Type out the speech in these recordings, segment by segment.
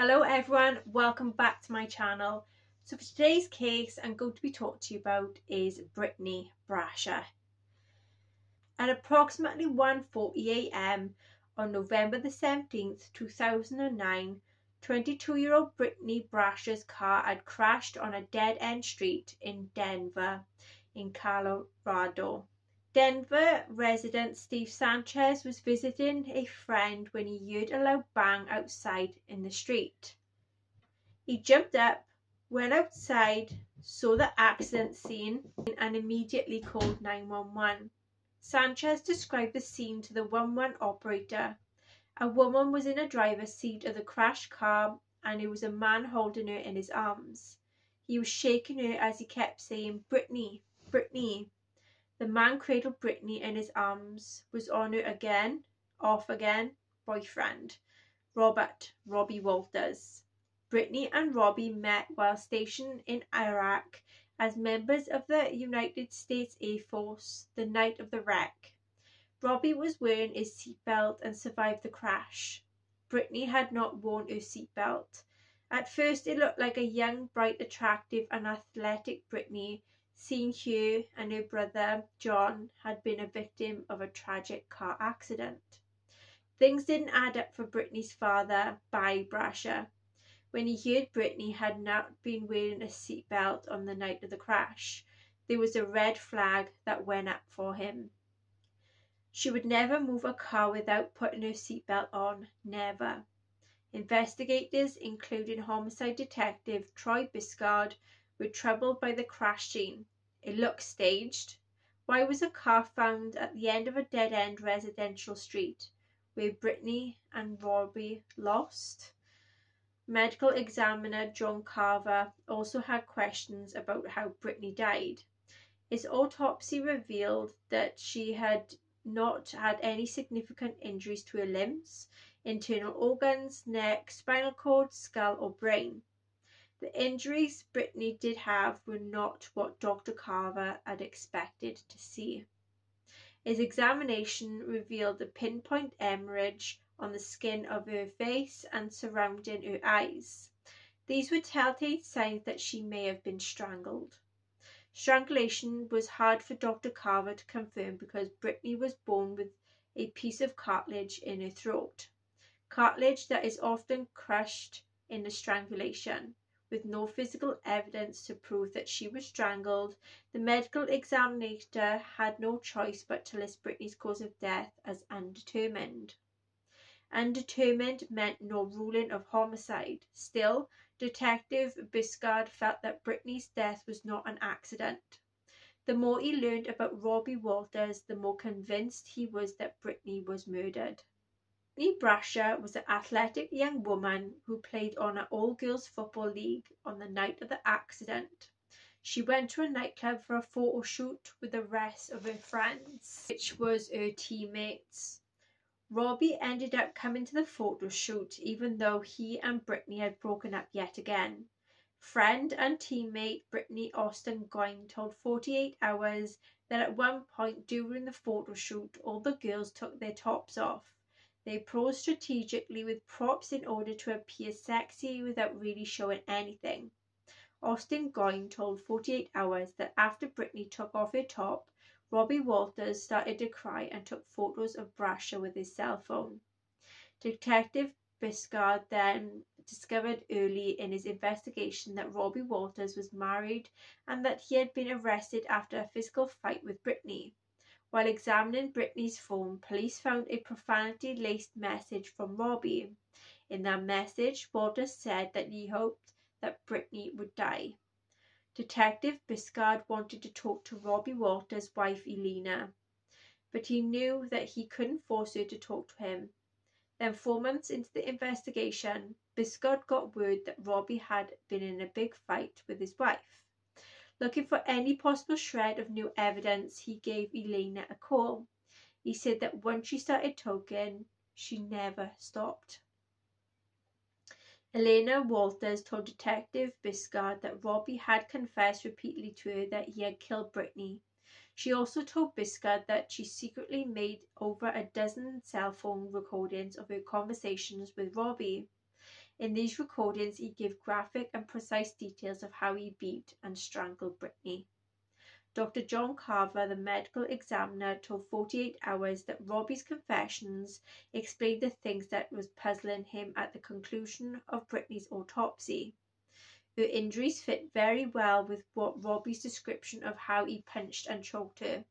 Hello everyone, welcome back to my channel. So for today's case I'm going to be talking to you about is Brittany Brasher. At approximately 1.40am on November the 17th 2009, 22-year-old Brittany Brasher's car had crashed on a dead-end street in Denver in Colorado. Denver resident Steve Sanchez was visiting a friend when he heard a loud bang outside in the street. He jumped up, went outside, saw the accident scene, and immediately called 911. Sanchez described the scene to the 111 operator. A woman was in a driver's seat of the crashed car and there was a man holding her in his arms. He was shaking her as he kept saying, Brittany, Brittany. The man cradled Brittany in his arms, was on her again, off again, boyfriend, Robert, Robbie Walters. Brittany and Robbie met while stationed in Iraq as members of the United States Air Force the night of the wreck. Robbie was wearing his seatbelt and survived the crash. Brittany had not worn her seatbelt. At first it looked like a young, bright, attractive and athletic Brittany Seeing Hugh and her brother John had been a victim of a tragic car accident. Things didn't add up for Brittany's father, Barry Brasher, when he heard Brittany had not been wearing a seatbelt on the night of the crash. There was a red flag that went up for him. She would never move a car without putting her seatbelt on, never. Investigators, including homicide detective Troy Biscard, were troubled by the crash scene. It looked staged. Why was a car found at the end of a dead end residential street? Were Brittany and Robbie lost? Medical examiner John Carver also had questions about how Brittany died. His autopsy revealed that she had not had any significant injuries to her limbs, internal organs, neck, spinal cord, skull, or brain. The injuries Brittany did have were not what Dr. Carver had expected to see. His examination revealed a pinpoint hemorrhage on the skin of her face and surrounding her eyes. These were telltale signs that she may have been strangled. Strangulation was hard for Dr. Carver to confirm because Brittany was born with a piece of cartilage in her throat. Cartilage that is often crushed in the strangulation with no physical evidence to prove that she was strangled, the medical examiner had no choice but to list Brittany's cause of death as undetermined. Undetermined meant no ruling of homicide. Still, Detective Biscard felt that Brittany's death was not an accident. The more he learned about Robbie Walters, the more convinced he was that Brittany was murdered. Brittany Brasher was an athletic young woman who played on an all-girls football league on the night of the accident. She went to a nightclub for a photo shoot with the rest of her friends, which was her teammates. Robbie ended up coming to the photo shoot even though he and Brittany had broken up yet again. Friend and teammate Brittany Austin Goyne told 48 Hours that at one point during the photo shoot all the girls took their tops off. They posed strategically with props in order to appear sexy without really showing anything. Austin Goyne told 48 Hours that after Brittany took off her top, Robbie Walters started to cry and took photos of Brasher with his cell phone. Detective Biscard then discovered early in his investigation that Robbie Walters was married and that he had been arrested after a physical fight with Brittany. While examining Brittany's phone, police found a profanity-laced message from Robbie. In that message, Walters said that he hoped that Brittany would die. Detective Biscard wanted to talk to Robbie Walters' wife Elena, but he knew that he couldn't force her to talk to him. Then four months into the investigation, Biscard got word that Robbie had been in a big fight with his wife. Looking for any possible shred of new evidence, he gave Elena a call. He said that once she started talking, she never stopped. Elena Walters told Detective Biscard that Robbie had confessed repeatedly to her that he had killed Brittany. She also told Biscard that she secretly made over a dozen cell phone recordings of her conversations with Robbie. In these recordings, he gave graphic and precise details of how he beat and strangled Brittany. Dr. John Carver, the medical examiner, told 48 Hours that Robbie's confessions explained the things that was puzzling him at the conclusion of Brittany's autopsy. Her injuries fit very well with what Robbie's description of how he punched and choked her.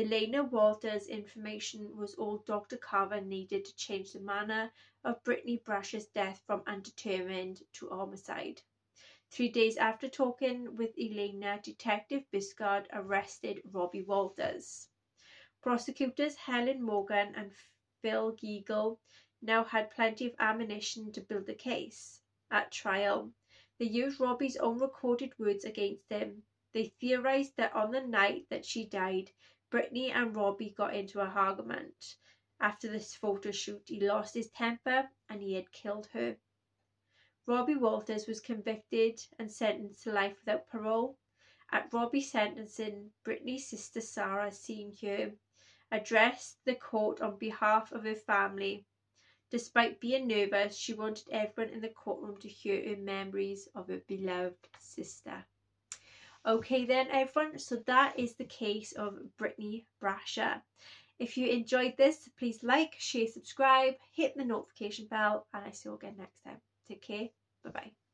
Elena Walters' information was all Dr. Carver needed to change the manner of Brittany Brasher's death from undetermined to homicide. Three days after talking with Elena, Detective Biscard arrested Robbie Walters. Prosecutors Helen Morgan and Phil Geigel now had plenty of ammunition to build a case. At trial, they used Robbie's own recorded words against him. They theorized that on the night that she died, Brittany and Robbie got into a argument. After this photo shoot, he lost his temper and he had killed her. Robbie Walters was convicted and sentenced to life without parole. At Robbie's sentencing, Brittany's sister Sarah Senior addressed the court on behalf of her family. Despite being nervous, she wanted everyone in the courtroom to hear her memories of her beloved sister. Okay, then, everyone, so that is the case of Brittany Brasher. If you enjoyed this, please like, share, subscribe, hit the notification bell, and I see you again next time. Take care. Bye bye.